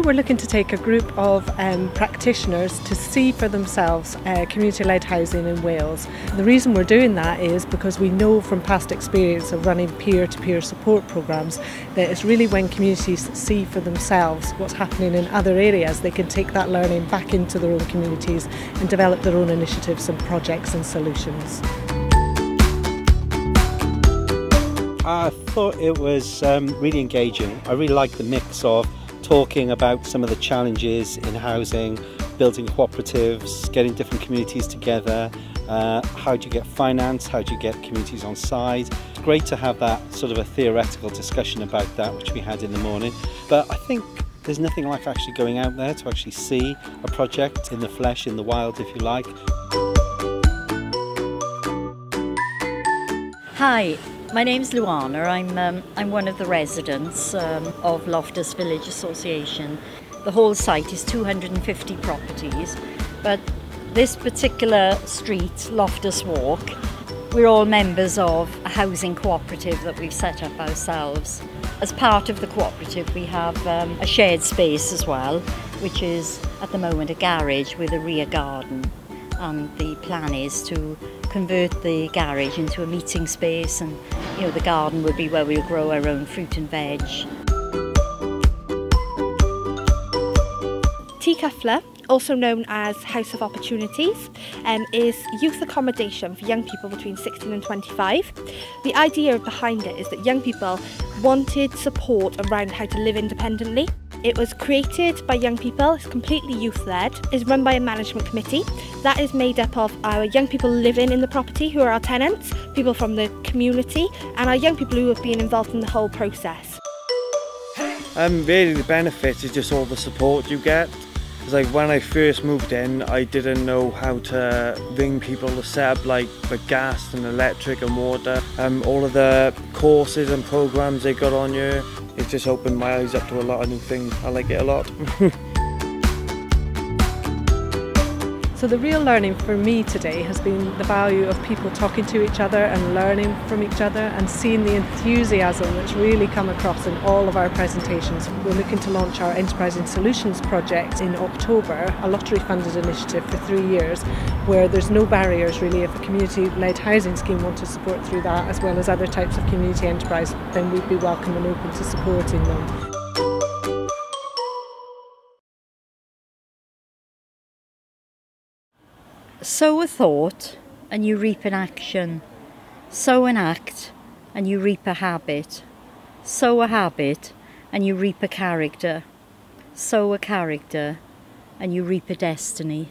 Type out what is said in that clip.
we're looking to take a group of um, practitioners to see for themselves uh, community-led housing in Wales. The reason we're doing that is because we know from past experience of running peer-to-peer -peer support programs that it's really when communities see for themselves what's happening in other areas they can take that learning back into their own communities and develop their own initiatives and projects and solutions. I thought it was um, really engaging. I really liked the mix of talking about some of the challenges in housing, building cooperatives, getting different communities together, uh, how do you get finance, how do you get communities on side. It's great to have that sort of a theoretical discussion about that, which we had in the morning. But I think there's nothing like actually going out there to actually see a project in the flesh, in the wild, if you like. Hi, my name's Luana. I'm, um, I'm one of the residents um, of Loftus Village Association. The whole site is 250 properties, but this particular street, Loftus Walk, we're all members of a housing cooperative that we've set up ourselves. As part of the cooperative, we have um, a shared space as well, which is at the moment a garage with a rear garden. And the plan is to convert the garage into a meeting space and you know the garden would be where we'll grow our own fruit and veg. Cyfle, also known as House of Opportunities, um, is youth accommodation for young people between 16 and 25. The idea behind it is that young people wanted support around how to live independently. It was created by young people, it's completely youth led, is run by a management committee that is made up of our young people living in the property who are our tenants, people from the community, and our young people who have been involved in the whole process. Um, really the benefit is just all the support you get. Like when I first moved in, I didn't know how to ring people to set up like the gas and electric and water. Um, all of the courses and programs they got on you, it just opened my eyes up to a lot of new things. I like it a lot. So the real learning for me today has been the value of people talking to each other and learning from each other and seeing the enthusiasm that's really come across in all of our presentations. We're looking to launch our Enterprising Solutions project in October, a lottery funded initiative for three years where there's no barriers really. If a community led housing scheme wants to support through that as well as other types of community enterprise then we'd be welcome and open to supporting them. Sow a thought and you reap an action. Sow an act and you reap a habit. Sow a habit and you reap a character. Sow a character and you reap a destiny.